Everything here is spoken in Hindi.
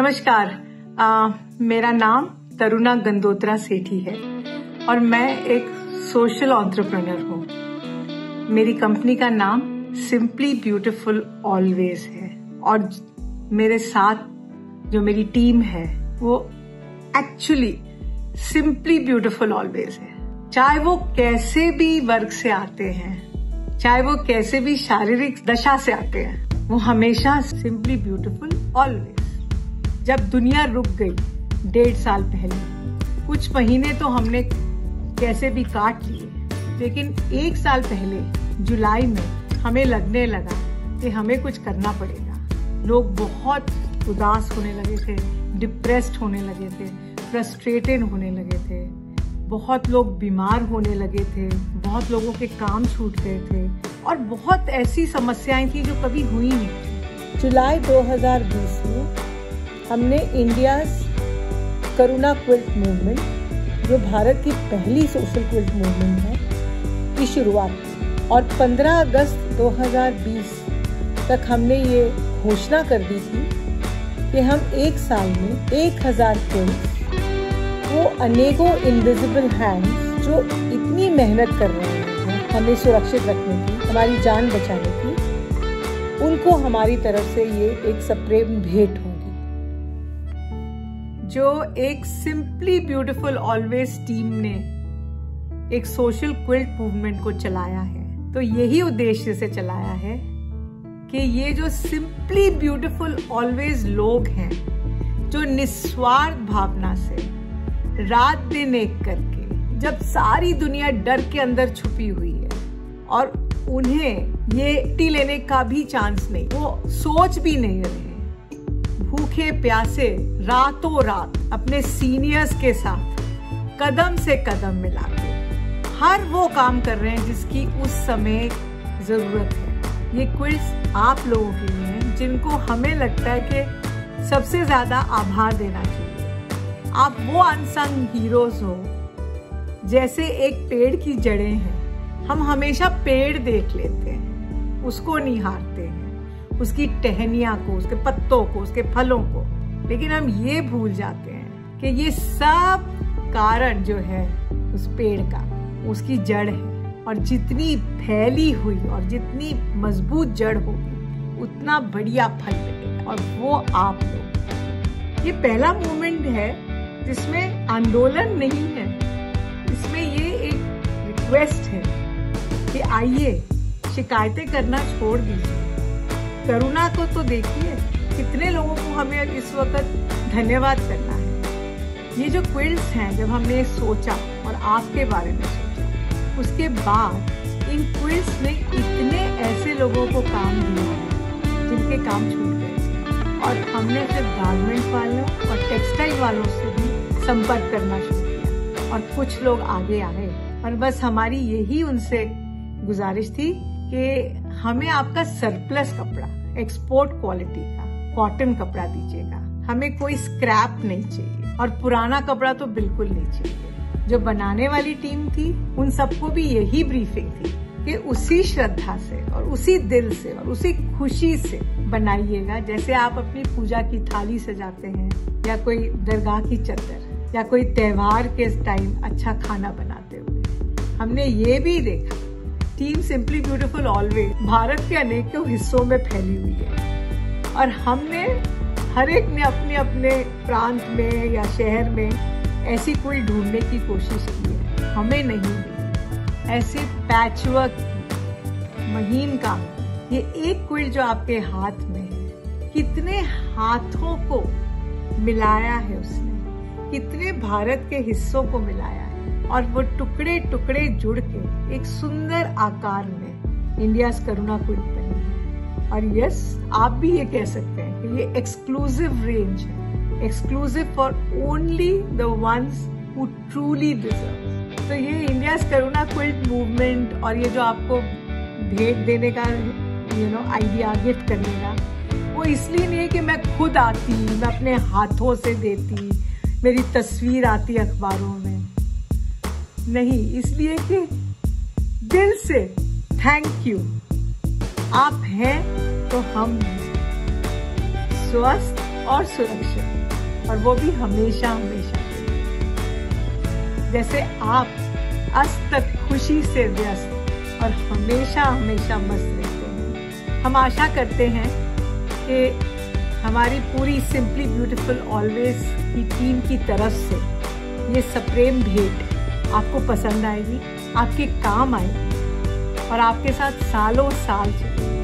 नमस्कार। आ, मेरा नाम तरुणा गंदोत्रा सेठी है और मैं एक सोशल ऑन्ट्रप्रनर हूँ। मेरी कंपनी का नाम सिंपली ब्यूटीफुल ऑलवेज है और मेरे साथ जो मेरी टीम है वो एक्चुअली सिंपली ब्यूटीफुल ऑलवेज है। चाहे वो कैसे भी वर्ग से आते हैं चाहे वो कैसे भी शारीरिक दशा से आते हैं वो हमेशा सिंपली ब्यूटीफुल ऑलवेज जब दुनिया रुक गई, डेढ़ साल पहले। कुछ महीने तो हमने कैसे भी काट लिए, लेकिन एक साल पहले, जुलाई में, हमें लगने लगा कि हमें कुछ करना पड़ेगा। लोग बहुत उदास होने लगे थे डिप्रेस्ड होने लगे थे फ्रस्ट्रेटेड होने लगे थे। बहुत लोग बीमार होने लगे थे, बहुत लोगों के काम छूट गए थे, और बहुत ऐसी समस्याएँ थी जो कभी हुई नहीं। जुलाई 2020 में हमने इंडिया करुणा क्विल्ट मूवमेंट जो भारत की पहली सोशल क्विल्ट मूवमेंट है, की शुरुआत की। और 15 अगस्त 2020 तक हमने ये घोषणा कर दी थी कि हम एक साल में एक हज़ार क्विल्ट वो अनेकों इनविजिबल हैंड्स जो इतनी मेहनत कर रहे हैं, हमें सुरक्षित रखने की, हमारी जान बचाने की, उनको हमारी तरफ़ से ये एक सप्रेम भेंट हो। जो एक सिंपली ब्यूटीफुल ऑलवेज टीम ने एक सोशल क्विल्ट मूवमेंट को चलाया है। तो यही उद्देश्य से चलाया है कि ये जो सिंपली ब्यूटीफुल ऑलवेज लोग हैं, जो निस्वार्थ भावना से रात दिन एक करके, जब सारी दुनिया डर के अंदर छुपी हुई है और उन्हें ये टी लेने का भी चांस नहीं, वो सोच भी नहीं रहे। भूखे प्यासे रातों रात अपने सीनियर्स के साथ कदम से कदम मिला के हर वो काम कर रहे हैं जिसकी उस समय ज़रूरत है। ये क्विज आप लोगों के लिए है, जिनको हमें लगता है कि सबसे ज़्यादा आभार देना चाहिए। आप वो अनसंग हीरोज हो, जैसे एक पेड़ की जड़ें हैं। हम हमेशा पेड़ देख लेते हैं, उसको निहारते हैं। उसकी टहनिया को, उसके पत्तों को, उसके फलों को। लेकिन हम ये भूल जाते हैं कि ये सब कारण जो है उस पेड़ का, उसकी जड़ है। और जितनी फैली हुई और जितनी मज़बूत जड़ होगी, उतना बढ़िया फल मिलेगा। और वो आप लोग। ये पहला मूवमेंट है जिसमें आंदोलन नहीं है। इसमें ये एक रिक्वेस्ट है कि आइए शिकायतें करना छोड़ दीजिए। करुणा को तो देखिए, कितने लोगों को हमें इस वक्त धन्यवाद करना है। ये जो क्विल्स हैं, जब हमने सोचा और आपके बारे में सोचा, उसके बाद इन क्विल्स ने इतने ऐसे लोगों को काम दिया है, जिनके काम छूट गए और हमने फिर गारमेंट वालों और टेक्सटाइल वालों से भी संपर्क करना शुरू किया। और कुछ लोग आगे आए, और बस हमारी यही उनसे गुजारिश थी कि हमें आपका सरप्लस कपड़ा एक्सपोर्ट क्वालिटी का कॉटन कपड़ा दीजिएगा। हमें कोई स्क्रैप नहीं चाहिए और पुराना कपड़ा तो बिल्कुल नहीं चाहिए। जो बनाने वाली टीम थी, उन सबको भी यही ब्रीफिंग थी कि उसी श्रद्धा से और उसी दिल से और उसी खुशी से बनाइएगा। जैसे आप अपनी पूजा की थाली सजाते हैं, या कोई दरगाह की चद्दर, या कोई त्योहार के टाइम अच्छा खाना बनाते हुए। हमने ये भी देखा team simply beautiful always Bharat के अनेकों हिस्सों में फैली हुई है। और हमने हर एक ने अपने अपने प्रांत में या शहर में ऐसी कोई ढूँढने की कोशिश की है। हमें नहीं। मिली ऐसे पैचवर्क महीन का, ये एक क्विल जो आपके हाथ में है। कितने हाथों को मिलाया है उसने? कितने भारत के हिस्सों को मिलाया है? और वो टुकड़े टुकड़े जुड़ के एक सुंदर आकार में इंडिया करुणा कुंड बनी है। और यस आप भी ये कह सकते हैं कि ये एक्सक्लूसिव रेंज है। Exclusive for only the ones who truly deserve तो ये इंडिया करुणा क्विल्ट मूवमेंट और ये जो आपको भेंट देने का यू नो आइडिया गिफ्ट करने का, वो इसलिए नहीं है कि मैं खुद आती, मैं अपने हाथों से देती, मेरी तस्वीर आती अखबारों में। नहीं, इसलिए कि दिल से थैंक यू आप हैं तो हम स्वस्थ और सुरक्षित, और वो भी हमेशा हमेशा। जैसे आप अस्त तक खुशी से व्यस्त और हमेशा हमेशा मस्त रहते हैं। हम आशा करते हैं कि हमारी पूरी सिंपली ब्यूटीफुल ऑलवेज की टीम की तरफ़ से ये सप्रेम भेंट आपको पसंद आएगी आपके काम आएगी और आपके साथ सालों साल चलेगी।